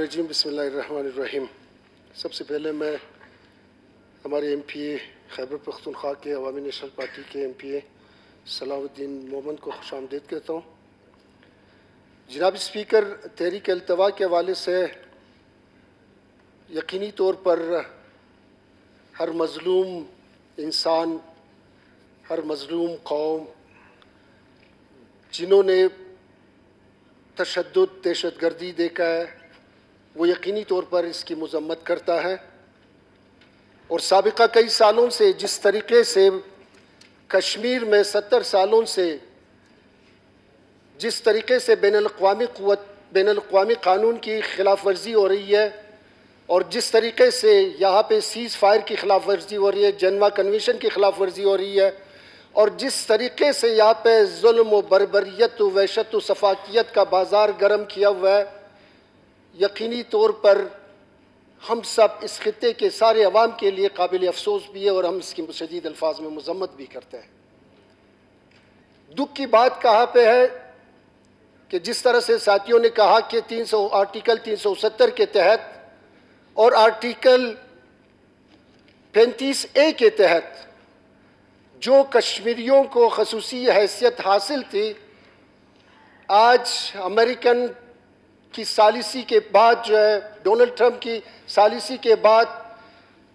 رجیم بسم اللہ الرحمن الرحیم۔ سب سے پہلے میں ہمارے ایم پی اے خیبر پختونخوا کے عوامی نیشنل پارٹی کے M P A Salahuddin Momin کو خوش آمدید کہتا ہوں۔ جناب اسپیکر تحریک التوا کے حوالے سے یقینی طور پر ہر مظلوم انسان، ہر مظلوم قوم، جنہوں نے تشدد، دہشت گردی دیکھا ہے وہ یقینی طور پر اس کی مذمت کرتا ہے اور سابقہ کئی سالوں سے جس طریقے سے کشمیر میں ستر سالوں سے جس طریقے سے بین الاقوامی قوت، بین الاقوامی قانون کی خلاف ورزی ہو رہی ہے اور جس طریقے سے یہاں پہ سیز فائر کی خلاف ورزی ہو رہی ہے، جنوا کنویشن کی خلاف ورزی ہو رہی ہے اور جس طریقے سے یہاں پہ ظلم و بربریت و وحشت و صفاقیت کا بازار گرم کیا ہوا ہے یقینی طور پر ہم سب اس خطے کے سارے عوام کے لیے قابل افسوس بھی ہے اور ہم اس کی شدید الفاظ میں مذمت بھی کرتے ہیں۔ دکھ کی بات کہاں پہ ہے کہ جس طرح سے ساتھیوں نے کہا کہ تین سو آرٹیکل تین سو ستر کے تحت اور آرٹیکل پینتیس اے کے تحت جو کشمیریوں کو خصوصی حیثیت حاصل تھی، آج امریکن کی سالسی کے بعد جو ہے، ڈونلڈ ٹرمپ کی سالسی کے بعد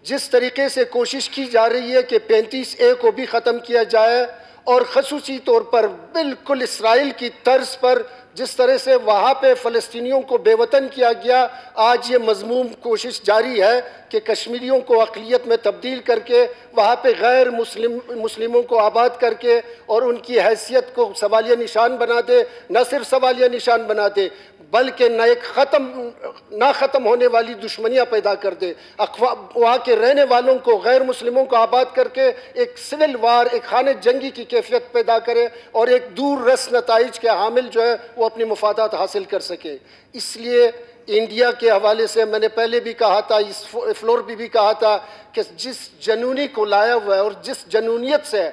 جس طریقے سے کوشش کی جا رہی ہے کہ پینتیس اے کو بھی ختم کیا جائے اور خصوصی طور پر بالکل اسرائیل کی طرز پر جس طرح سے وہاں پہ فلسطینیوں کو بے وطن کیا گیا، آج یہ مضموم کوشش جاری ہے کہ کشمیریوں کو اقلیت میں تبدیل کر کے وہاں پہ غیر مسلم، مسلموں کو آباد کر کے اور ان کی حیثیت کو سوالیہ نشان بنا دے، نہ صرف سوالیہ نشان بنا دے، بلکہ نہ ایک ختم، نہ ختم ہونے والی دشمنیاں پیدا کر دے۔ وہاں کے رہنے والوں کو، غیر مسلموں کو آباد کر کے ایک سول وار، ایک خانہ جنگی کی کیفیت پیدا کرے اور ایک دور رس نتائج کے حامل جو ہے، وہ اپنی مفادات حاصل کر سکے۔ اس لیے انڈیا کے حوالے سے میں نے پہلے بھی کہا تھا، اس فلور بھی بھی کہا تھا کہ جس جنونی کو لایا ہوا ہے اور جس جنونیت سے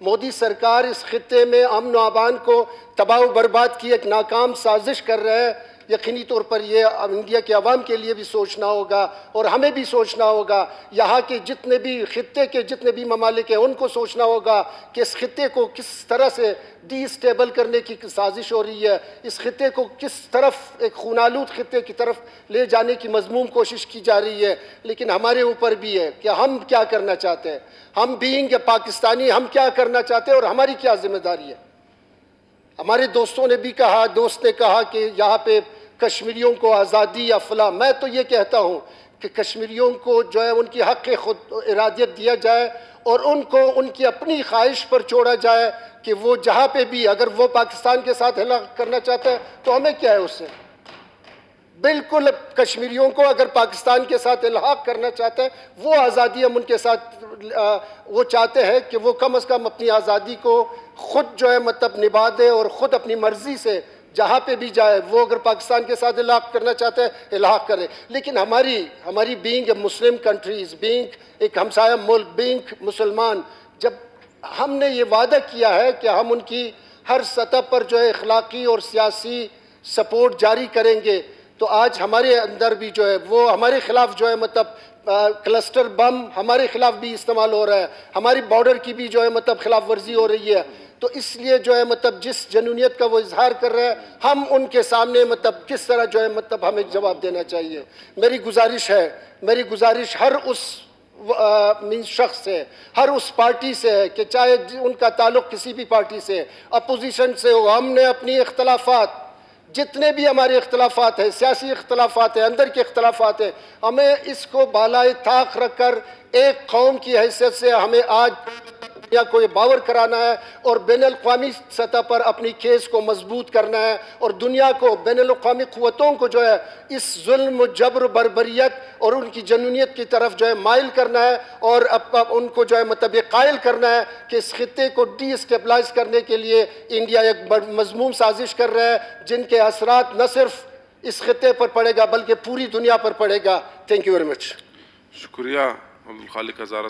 مودی سرکار اس خطے میں امن و آبان کو تباہ و برباد کی ایک ناکام سازش کر رہے ہیں یقینی طور پر یہ انڈیا کے عوام کے لیے بھی سوچنا ہوگا اور ہمیں بھی سوچنا ہوگا۔ یہاں کے جتنے بھی خطے کے جتنے بھی ممالک ہیں، ان کو سوچنا ہوگا کہ اس خطے کو کس طرح سے ڈی اسٹیبل کرنے کی سازش ہو رہی ہے۔ اس خطے کو کس طرف، ایک خونالود خطے کی طرف لے جانے کی مضموم کوشش کی جا رہی ہے۔ لیکن ہمارے اوپر بھی ہے کہ ہم کیا کرنا چاہتے ہیں۔ ہم بینگ پاکستانی ہم کیا کرنا چاہتے ہیں اور ہماری کیا ذمہ داری ہے؟ ہمارے دوستوں نے بھی کہا، دوست نے کہا کہ یہاں پہ کشمیریوں کو آزادی یا فلاں میں تو یہ کہتا ہوں کہ کشمیریوں کو جو ہے ان کی حق خود ارادیت دیا جائے اور ان کو ان کی اپنی خواہش پر چھوڑا جائے کہ وہ جہاں پہ بھی اگر وہ پاکستان کے ساتھ ہلاک کرنا چاہتا ہے تو ہمیں کیا ہے اس سے؟ بالکل کشمیریوں کو اگر پاکستان کے ساتھ الحاق کرنا چاہتا ہے، وہ آزادی ہم ان کے ساتھ وہ چاہتے ہیں کہ وہ کم از کم اپنی آزادی کو خود جو ہے مطلب نبھا دے اور خود اپنی مرضی سے جہاں پہ بھی جائے، وہ اگر پاکستان کے ساتھ الحاق کرنا چاہتے ہیں، الحاق کرے۔ لیکن ہماری ہماری بینگ مسلم کنٹریز بینگ ایک ہمسایہ ملک بینگ مسلمان۔ جب ہم نے یہ وعدہ کیا ہے کہ ہم ان کی ہر سطح پر جو ہے اخلاقی اور سیاسی سپورٹ جاری کریں گے، تو آج ہمارے اندر بھی جو ہے، وہ ہمارے خلاف جو ہے مطلب کلسٹر بم ہمارے خلاف بھی استعمال ہو رہا ہے۔ ہماری بارڈر کی بھی جو ہے مطلب خلاف ورزی ہو رہی ہے۔ تو اس لیے جو ہے مطلب جس جنونیت کا وہ اظہار کر رہے ہیں، ہم ان کے سامنے مطلب کس طرح جو ہے مطلب ہمیں جواب دینا چاہیے۔ میری گزارش ہے، میری گزارش ہر اس شخص سے، ہر اس پارٹی سے ہے کہ چاہے ان کا تعلق کسی بھی پارٹی سے، اپوزیشن سے ہو، ہم نے اپنی اختلافات، جتنے بھی ہمارے اختلافات ہیں، سیاسی اختلافات ہیں، اندر کے اختلافات ہیں، ہمیں اس کو بالائے طاق رکھ کر ایک قوم کی حیثیت سے ہمیں آج دنیا کو یہ باور کرانا ہے اور بین الاقوامی سطح پر اپنی کیس کو مضبوط کرنا ہے اور دنیا کو بین الاقوامی قوتوں کو جو ہے اس ظلم جبر بربریت اور ان کی جنونیت کی طرف جو ہے مائل کرنا ہے اور ان کو جو ہے مطلب قائل کرنا ہے کہ اس خطے کو ڈی اسٹیبلائز کرنے کے لیے انڈیا ایک مضموم سازش کر رہا ہے، جن کے اثرات نہ صرف اس خطے پر پڑے گا بلکہ پوری دنیا پر پڑے گا۔ تھینک یو ویری مچ شکریہ، عبدالخالق ہزارہ